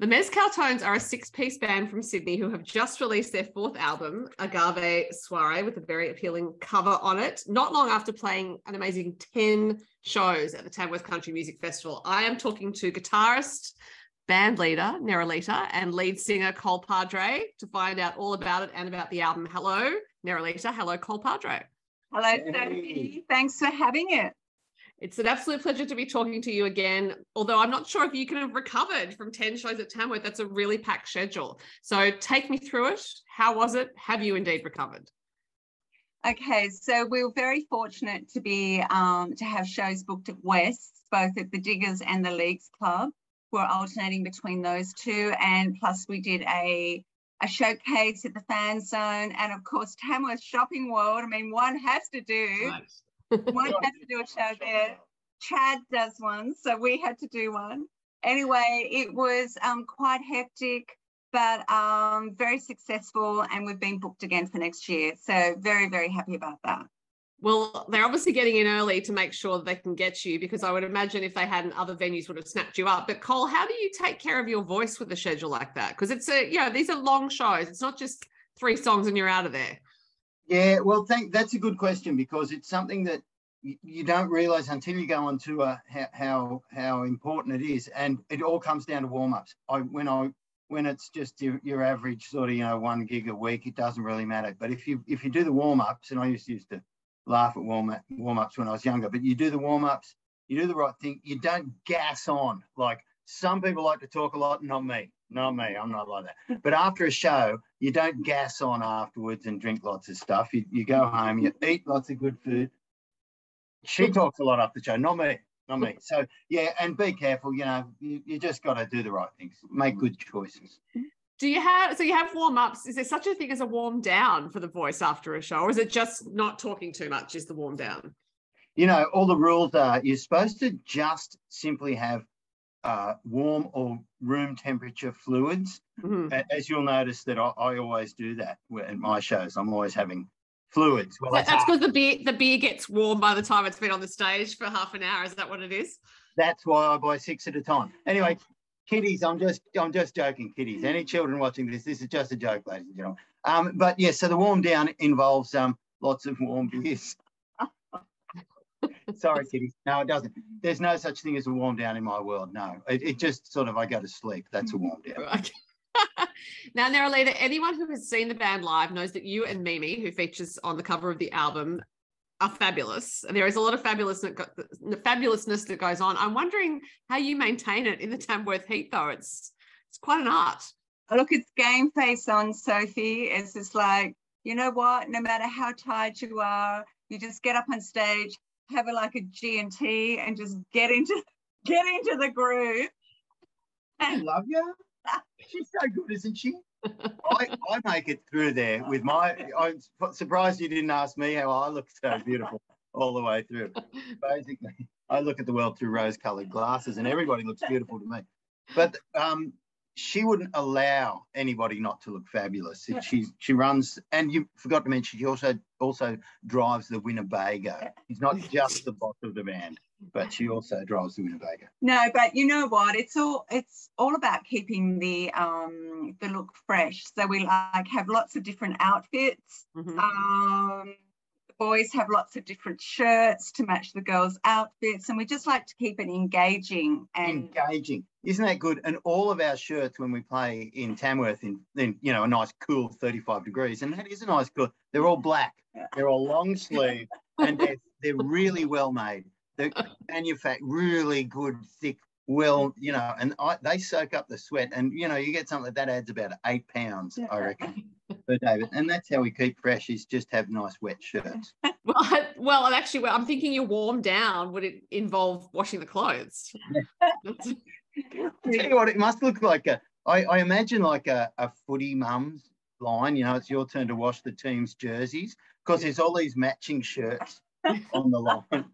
The Mezcaltones are a six piece band from Sydney who have just released their fourth album, Agavé Soirée, with a very appealing cover on it, not long after playing an amazing 10 shows at the Tamworth Country Music Festival. I am talking to guitarist, band leader, Neralita, and lead singer, Col Padre, to find out all about it and about the album. Hello, Neralita. Hello, Col Padre. Hello, Sophie. Thanks for having it. It's an absolute pleasure to be talking to you again. Although I'm not sure if you can have recovered from 10 shows at Tamworth. That's a really packed schedule. So take me through it. How was it? Have you indeed recovered? Okay, so we were very fortunate to be um, to have shows booked at West, both at the Diggers and the Leagues Club. We're alternating between those two, and plus we did a a showcase at the fan zone, and of course Tamworth Shopping World. I mean, one has to do. Nice one has to do a show there. Chad does one, so we had to do one. Anyway, it was um, quite hectic, but um, very successful, and we've been booked again for next year. So very, very happy about that. Well, they're obviously getting in early to make sure they can get you because I would imagine if they hadn't, other venues would have snapped you up. But Col, how do you take care of your voice with a schedule like that? Because it's a, you know, these are long shows. It's not just three songs and you're out of there. Yeah, well, thank that's a good question because it's something that you, you don't realize until you go on tour how, how how important it is, and it all comes down to warm ups. I when I when it's just your, your average sort of you know one gig a week, it doesn't really matter. But if you if you do the warm ups, and I used to used to laugh at warm warm ups when I was younger, but you do the warm ups, you do the right thing. You don't gas on like some people like to talk a lot, not me. Not me. I'm not like that. But after a show, you don't gas on afterwards and drink lots of stuff. You, you go home, you eat lots of good food. She talks a lot off the show, not me. Not me. So yeah, and be careful. You know, you, you just got to do the right things. Make good choices. Do you have so you have warm ups? Is there such a thing as a warm down for the voice after a show, or is it just not talking too much? Is the warm down? You know, all the rules are you're supposed to just simply have uh, warm or room temperature fluids. Mm-hmm. As you'll notice that I, I, always do that at my shows. I'm always having fluids. Well, that's because the beer the beer gets warm by the time it's been on the stage for half an hour. Is that what it is? That's why I buy six at a time. Anyway, kiddies, I'm just I'm just joking, kiddies. Any children watching this, this is just a joke, ladies and gentlemen. Um, but yes, yeah, so the warm down involves um, lots of warm beers. Sorry, Kitty. No, it doesn't. There's no such thing as a warm down in my world. No, it, it just sort of I go to sleep. That's a warm down. Right. now, Neralita, anyone who has seen the band live knows that you and Mimi, who features on the cover of the album, are fabulous. And there is a lot of fabulous fabulousness that goes on. I'm wondering how you maintain it in the Tamworth heat, though. It's it's quite an art. Look, it's game face on, Sophie. It's just like, you know what? No matter how tired you are, you just get up on stage, have a, like a G and T and just get into get into the groove. I love you. She's so good, isn't she? I, I make it through there with my. I'm surprised you didn't ask me how I look so beautiful all the way through. Basically, I look at the world through rose-colored glasses, and everybody looks beautiful to me. But um, she wouldn't allow anybody not to look fabulous. Yeah. She she runs, and you forgot to mention she also also drives the Winnebago. She's not just the boss of the band, but she also drives the Winnebago. No, but you know what? It's all it's all about keeping the um the look fresh. So we like have lots of different outfits. Mm-hmm. Um boys have lots of different shirts to match the girls' outfits, and we just like to keep it engaging and engaging. Isn't that good? And all of our shirts when we play in Tamworth in, in you know a nice cool 35 degrees, and that is a nice cool. They're all black. They're all long sleeve, and they're, they're really well made. They're manufactured, really good, thick well, you know, and I, they soak up the sweat, and you know, you get something that adds about eight pounds, I reckon, per day. And that's how we keep fresh: is just have nice wet shirts. well, I, well, actually, well, I'm thinking you're warm down. Would it involve washing the clothes? tell you what, it must look like a. I, I imagine like a, a footy mum's line. You know, it's your turn to wash the team's jerseys because there's all these matching shirts on the line. and,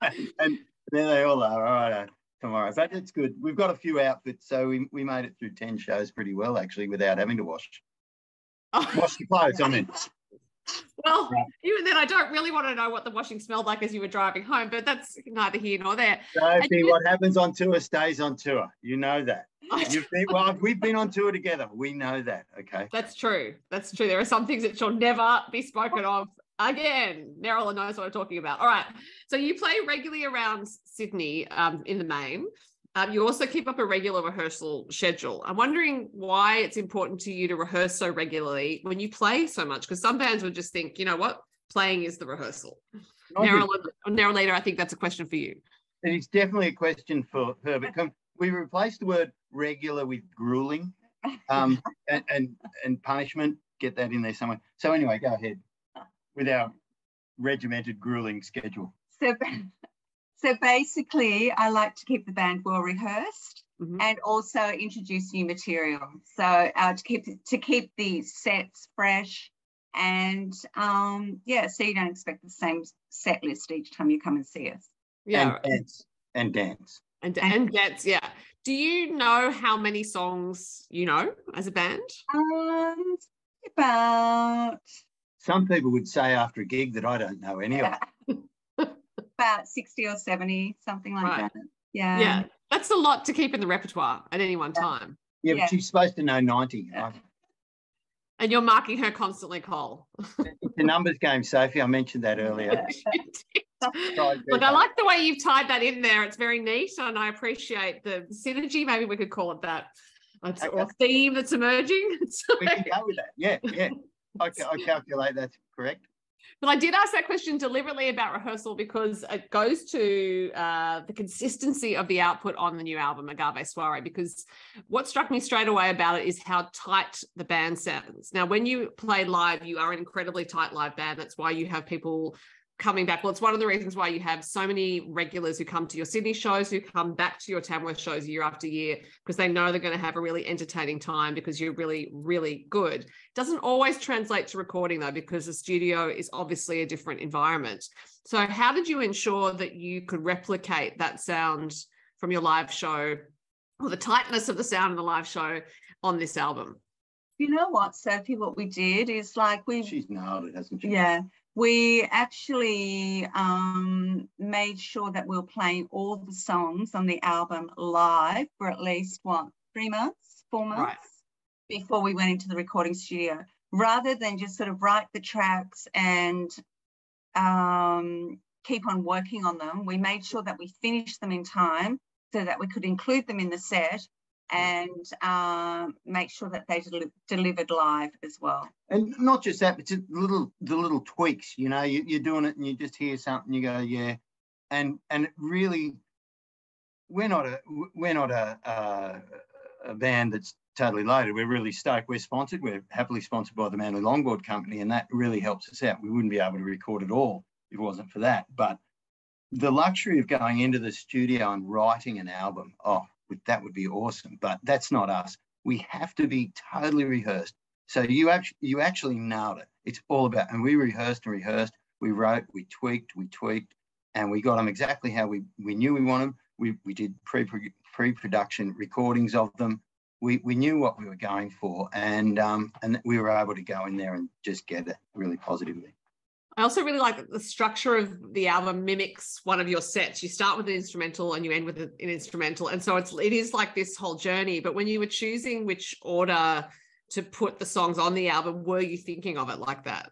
and there they all are. All right, tomorrow. But it's good. We've got a few outfits, so we, we made it through 10 shows pretty well, actually, without having to wash. Oh. Wash the clothes, I mean. Well, right. even then, I don't really want to know what the washing smelled like as you were driving home, but that's neither here nor there. Sophie, what happens on tour stays on tour. You know that. You've been, well, we've been on tour together. We know that. Okay. That's true. That's true. There are some things that shall never be spoken of again. Nerola knows what I'm talking about. All right. So you play regularly around Sydney um, in the main. Um, you also keep up a regular rehearsal schedule. I'm wondering why it's important to you to rehearse so regularly when you play so much, because some bands would just think, you know what, playing is the rehearsal. Neralita, I think that's a question for you. It is definitely a question for her. But we replace the word regular with grueling um, and, and, and punishment. Get that in there somewhere. So anyway, go ahead with our regimented grueling schedule. So so basically, I like to keep the band well rehearsed mm-hmm. and also introduce new material. So uh, to keep to keep the sets fresh and um, yeah, so you don't expect the same set list each time you come and see us. Yeah, and dance and dance and, and dance. Yeah. Do you know how many songs you know as a band? Um, about. Some people would say after a gig that I don't know any of. about 60 or 70, something like right. that. Yeah. Yeah. That's a lot to keep in the repertoire at any one time. Yeah, yeah. but she's supposed to know 90. Yeah. And you're marking her constantly, Col. it's a numbers game, Sophie. I mentioned that earlier. Look, I like the way you've tied that in there. It's very neat, and I appreciate the synergy. Maybe we could call it that, okay. or theme that's emerging. we can go with that. Yeah, yeah. I, I calculate that's correct. But I did ask that question deliberately about rehearsal because it goes to uh, the consistency of the output on the new album, Agavé Soirée. Because what struck me straight away about it is how tight the band sounds. Now, when you play live, you are an incredibly tight live band. That's why you have people coming back. Well, it's one of the reasons why you have so many regulars who come to your Sydney shows, who come back to your Tamworth shows year after year, because they know they're going to have a really entertaining time because you're really, really good. It doesn't always translate to recording though, because the studio is obviously a different environment. So, how did you ensure that you could replicate that sound from your live show or the tightness of the sound of the live show on this album? You know what, Sophie? What we did is like we. She's nailed it, hasn't she? Yeah, we actually um, made sure that we were playing all the songs on the album live for at least what three months, four months right. before we went into the recording studio, rather than just sort of write the tracks and um, keep on working on them. We made sure that we finished them in time so that we could include them in the set and um, make sure that they del- delivered live as well. And not just that, but just little the little tweaks. You know, you, are doing it and you just hear something, you go, yeah, and and really, we're not a we're not a a, a band that's totally loaded. We're really stoked. We're sponsored. We're happily sponsored by the Manly Longboard Company, and that really helps us out. We wouldn't be able to record at all if it wasn't for that. But the luxury of going into the studio and writing an album, oh, that would be awesome. But that's not us. We have to be totally rehearsed. So you actually you actually nailed it. It's all about, and we rehearsed and rehearsed. We wrote, we tweaked, we tweaked, and we got them exactly how we we knew we wanted. We we did pre pre production recordings of them. We we knew what we were going for, and um and we were able to go in there and just get it really positively. I also really like that the structure of the album mimics one of your sets. You start with an instrumental and you end with an instrumental, and so it's it is like this whole journey. But when you were choosing which order to put the songs on the album, were you thinking of it like that?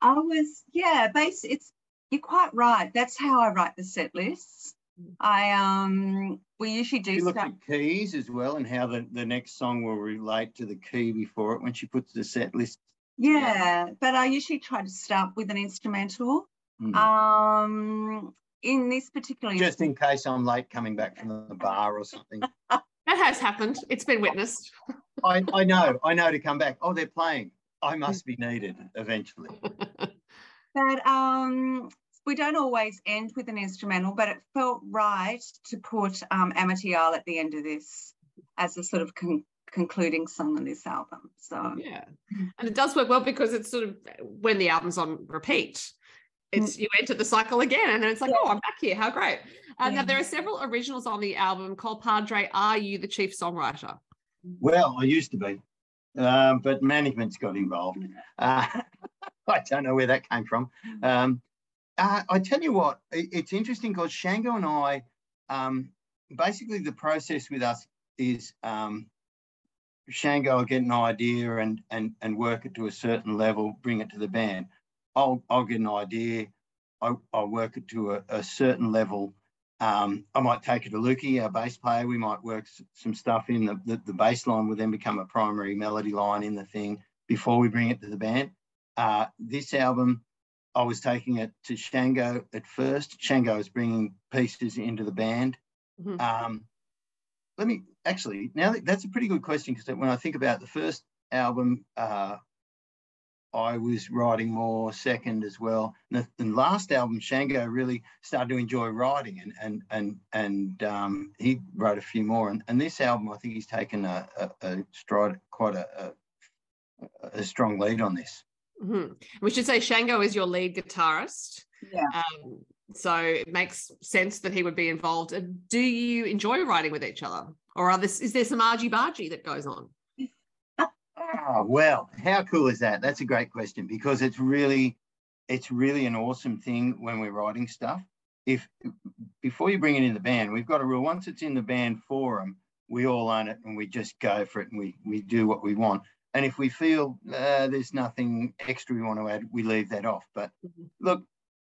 I was, yeah. Base, it's you're quite right. That's how I write the set lists. I um, we usually do. You look at keys as well, and how the the next song will relate to the key before it when she puts the set list yeah, but I usually try to start with an instrumental. Mm. Um, in this particular, just in case I'm late coming back from the bar or something. that has happened. It's been witnessed. I, I know. I know to come back. Oh, they're playing. I must be needed eventually. but um, we don't always end with an instrumental, but it felt right to put um, Amity at the end of this as a sort of con- concluding song on this album. So yeah, and it does work well because it's sort of when the album's on repeat. It's mm. you enter the cycle again, and then it's like, yeah. oh, I'm back here. How great! And yeah. now there are several originals on the album. Col Padre, are you the chief songwriter? Well, I used to be, um, but management's got involved. Uh, I don't know where that came from. Um, uh, I tell you what, it, it's interesting because Shango and I, um, basically the process with us is um, Shango will get an idea and and and work it to a certain level, bring it to the band. I'll I'll get an idea, I'll, I'll work it to a, a certain level. Um, I might take it to Lukey, our bass player. We might work some stuff in. The, the, the bass line will then become a primary melody line in the thing before we bring it to the band. Uh, this album, I was taking it to Shango at first. Shango was bringing pieces into the band. Mm-hmm. Um, let me actually now that's a pretty good question because when I think about the first album, uh, I was writing more second as well. And the, the, last album, Shango really started to enjoy writing, and and and and um, he wrote a few more. And, and this album, I think he's taken a, a, a stride, quite a, a, a, strong lead on this. Mm-hmm. We should say Shango is your lead guitarist. Yeah. Um, so it makes sense that he would be involved. Do you enjoy writing with each other, or are this is there some argy bargy that goes on? Oh, well, how cool is that? That's a great question because it's really, it's really an awesome thing when we're writing stuff. If before you bring it in the band, we've got a rule. Once it's in the band forum, we all own it and we just go for it and we we do what we want. And if we feel uh, there's nothing extra we want to add, we leave that off. But mm-hmm. look,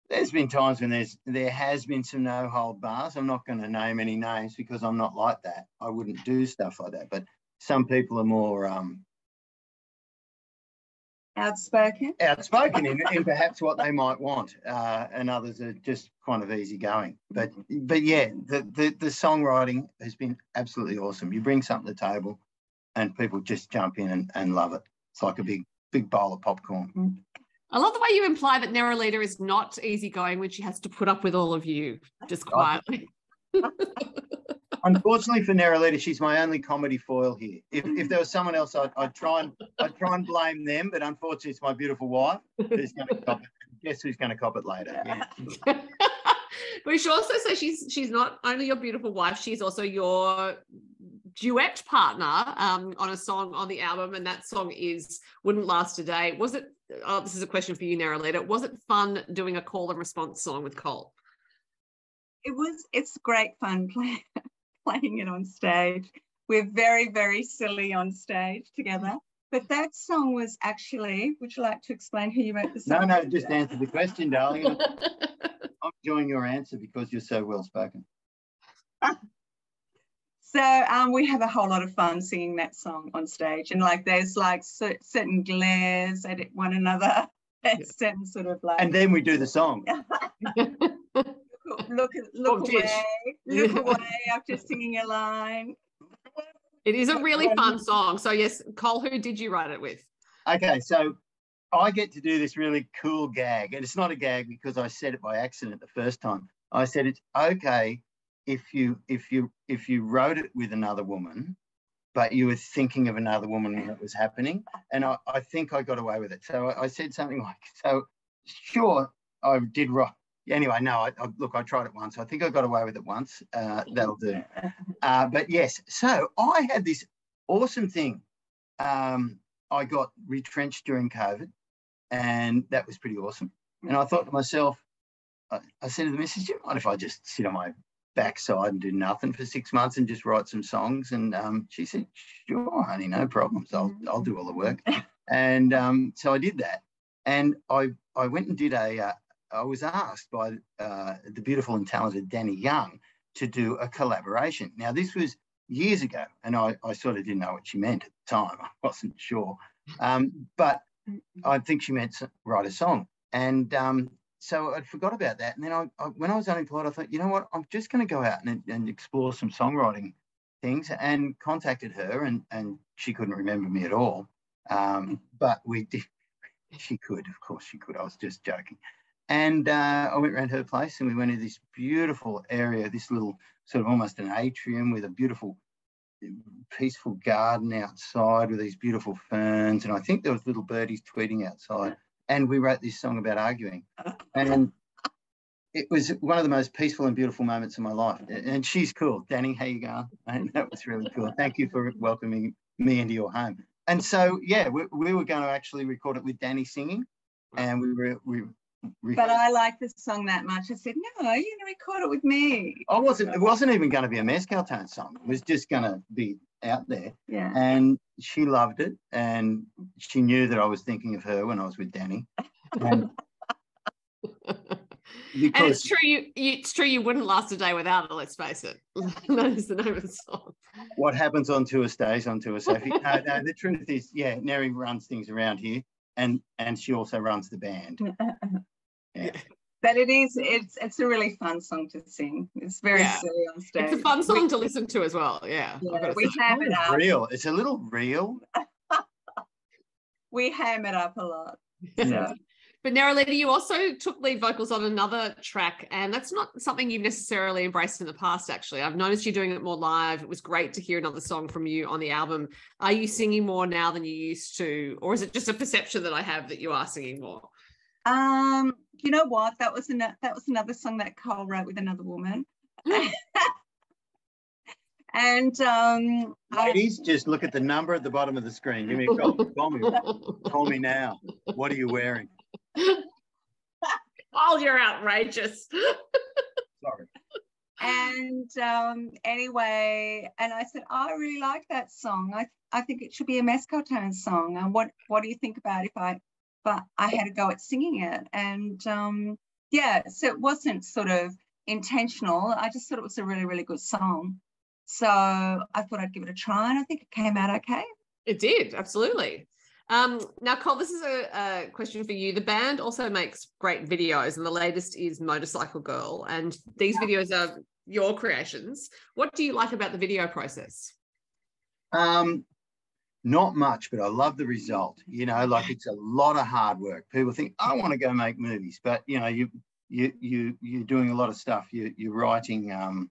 there's been times when there's there has been some no hold bars. I'm not going to name any names because I'm not like that. I wouldn't do stuff like that. But some people are more um, outspoken. Outspoken in, in perhaps what they might want, uh, and others are just kind of easygoing. But but yeah, the, the the songwriting has been absolutely awesome. You bring something to the table, and people just jump in and, and love it. It's like a big big bowl of popcorn. I love the way you imply that Neralita is not easygoing when she has to put up with all of you just quietly. Unfortunately for Neralita, she's my only comedy foil here. If, if there was someone else, I'd, I'd try and I'd try and blame them, but unfortunately, it's my beautiful wife who's going to cop it. Guess who's going to cop it later? Yeah. we should also say she's she's not only your beautiful wife, she's also your duet partner um, on a song on the album, and that song is "Wouldn't Last a Day." Was it? Oh, this is a question for you, Neralita. Was it fun doing a call and response song with Col? It was. It's great fun playing playing it on stage. We're very, very silly on stage together. But that song was actually, would you like to explain who you wrote the song? No, no, just answer the question, darling. I'm enjoying your answer because you're so well spoken. so um, we have a whole lot of fun singing that song on stage. And like there's like certain glares at one another. certain sort of like. And then we do the song. look, look oh, away, look away after singing a line. It is a really fun song. So yes, Col, who did you write it with? Okay, so I get to do this really cool gag, and it's not a gag because I said it by accident the first time. I said it's okay if you if you if you wrote it with another woman, but you were thinking of another woman when it was happening, and I, I think I got away with it. So I, I said something like, "So sure, I did write anyway, no, I, I, look, I tried it once. I think I got away with it once. Uh, that'll do. Uh, but yes, so I had this awesome thing. Um, I got retrenched during COVID, and that was pretty awesome. And I thought to myself, I, I said to the missus, do you mind if I just sit on my backside and do nothing for six months and just write some songs? And um, she said, sure, honey, no problems. I'll, I'll do all the work. and um, so I did that. And I, I went and did a, uh, I was asked by uh, the beautiful and talented Danny Young to do a collaboration. Now, this was years ago, and I, I sort of didn't know what she meant at the time. I wasn't sure. Um, but I think she meant write a song. And um, so I'd forgot about that. And then I, I, when I was unemployed, I thought, you know what, I'm just going to go out and, and explore some songwriting things and contacted her and, and she couldn't remember me at all. Um, but we did, she could, of course she could. I was just joking. And uh, I went around her place and we went to this beautiful area, this little sort of almost an atrium with a beautiful, peaceful garden outside with these beautiful ferns. And I think there was little birdies tweeting outside. And we wrote this song about arguing. And it was one of the most peaceful and beautiful moments of my life. And she's cool. Danny, how you going? And that was really cool. Thank you for welcoming me into your home. And so, yeah, we, we were going to actually record it with Danny singing and we were we. But I like the song that much. I said, no, you're gonna record it with me. I wasn't. It wasn't even going to be a Mezcaltone song. It was just going to be out there. Yeah. And she loved it, and she knew that I was thinking of her when I was with Danny. And and it's true you, it's true you wouldn't last a day without it let's face it that is the name of the song what happens on tour stays on tour sophie no, no, the truth is yeah Neri runs things around here and and she also runs the band yeah. But it is it's it's a really fun song to sing it's very yeah. silly on stage it's a fun song we, to listen to as well yeah, yeah we ham it up real it's a little real we ham it up a lot yeah. But Neralita, you also took lead vocals on another track, and that's not something you've necessarily embraced in the past, actually. I've noticed you doing it more live. It was great to hear another song from you on the album. Are you singing more now than you used to, or is it just a perception that I have that you are singing more? Um, you know what? That was an, that was another song that Carl wrote with another woman. and um, ladies, I, just look at the number at the bottom of the screen. Give me a call. call me. Call me now. What are you wearing? oh, you're outrageous. Sorry. And um, anyway, and I said, oh, I really like that song. I, I think it should be a Mezcaltone song. And what what do you think about if I but I had a go at singing it? And um, yeah, so it wasn't sort of intentional. I just thought it was a really, really good song. So I thought I'd give it a try, and I think it came out okay. It did, absolutely. Um, now, Col, this is a, a, question for you. The band also makes great videos, and the latest is Motorcycle Girl. And these videos are your creations. What do you like about the video process? Um, not much, but I love the result. You know, like it's a lot of hard work. People think I want to go make movies, but you know, you you you you're doing a lot of stuff. You you're writing um,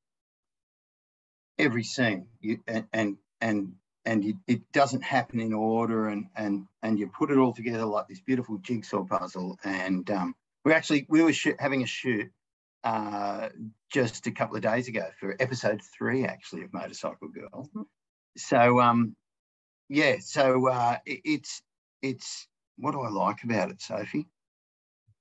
every scene, you, and and and and you, it doesn't happen in order and and and you put it all together like this beautiful jigsaw puzzle and um, we actually we were having a shoot uh, just a couple of days ago for episode three actually of motorcycle girl mm-hmm. so um yeah so uh, it, it's it's what do i like about it sophie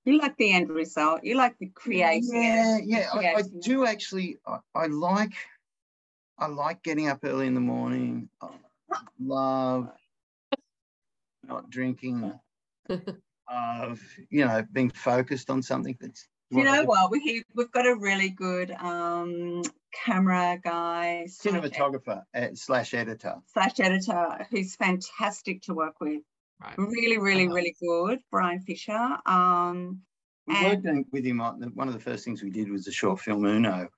you like the end result you like the creation. yeah yeah I, I, do actually I, I like I like getting up early in the morning love not drinking, of you know being focused on something that's. You know what? We we've got a really good um, camera guy, cinematographer uh, slash editor slash editor who's fantastic to work with. Right. Really, really, uh-huh. really good, Brian Fisher. Um, we and, worked with him on one of the first things we did was the short film Uno.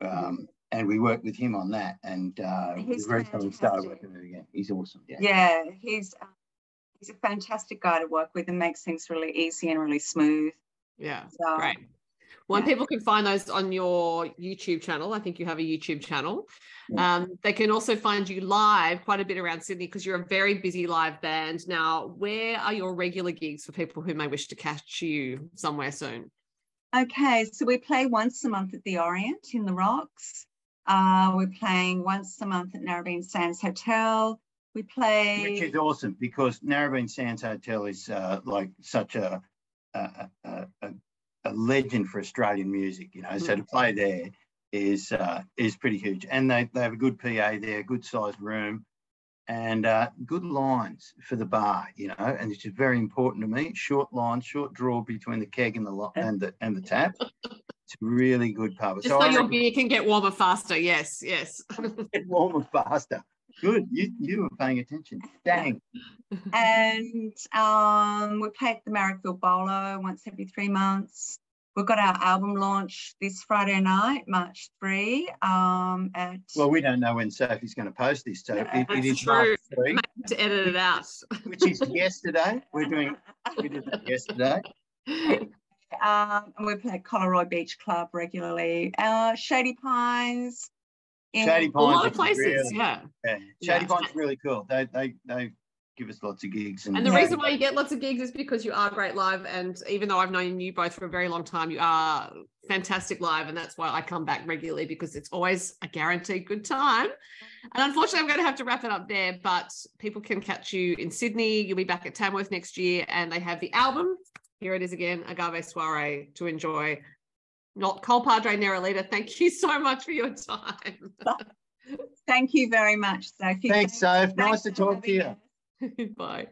Um, and we worked with him on that, and uh, he's very excited we started working with him again. He's awesome. Yeah, yeah he's uh, he's a fantastic guy to work with and makes things really easy and really smooth. Yeah, so, great. Well, yeah. people can find those on your YouTube channel. I think you have a YouTube channel. Yeah. Um, they can also find you live quite a bit around Sydney because you're a very busy live band. Now, where are your regular gigs for people who may wish to catch you somewhere soon? Okay, so we play once a month at the Orient in the Rocks. Uh, we're playing once a month at Narrabeen Sands Hotel. We play. Which is awesome because Narrabeen Sands Hotel is uh, like such a a, a, a, legend for Australian music, you know. Mm. So to play there is uh, is pretty huge. And they, they have a good PA there, good sized room, and uh, good lines for the bar, you know. And it's very important to me. Short lines, short draw between the keg and the and the and the tap. It's really good pub. Just so, so your beer can get warmer faster. Yes, yes. get warmer faster. Good. You you were paying attention. Dang. and um, we play at the Marrickville Bowlo once every three months. We've got our album launch this Friday night, March 3. Um, at well, we don't know when Sophie's going to post this, so it, it is true. March 3. To edit it out. Which is yesterday. We're doing, we did that yesterday. Um, and we play at Collaroy Beach Club regularly. Uh, Shady Pines. Shady Pines. A lot of places, really, yeah. yeah. Shady yeah. Pines is really cool. They, they, they give us lots of gigs. And, and the yeah. reason why you get lots of gigs is because you are great live. And even though I've known you both for a very long time, you are fantastic live. And that's why I come back regularly because it's always a guaranteed good time. And unfortunately, I'm going to have to wrap it up there. But people can catch you in Sydney. You'll be back at Tamworth next year. And they have the album here it is again, Agavé Soirée to enjoy. Not Compadre Neralita. Thank you so much for your time. Thank you very much, Sophie. Thanks, Soph. Nice to talk to you. Bye.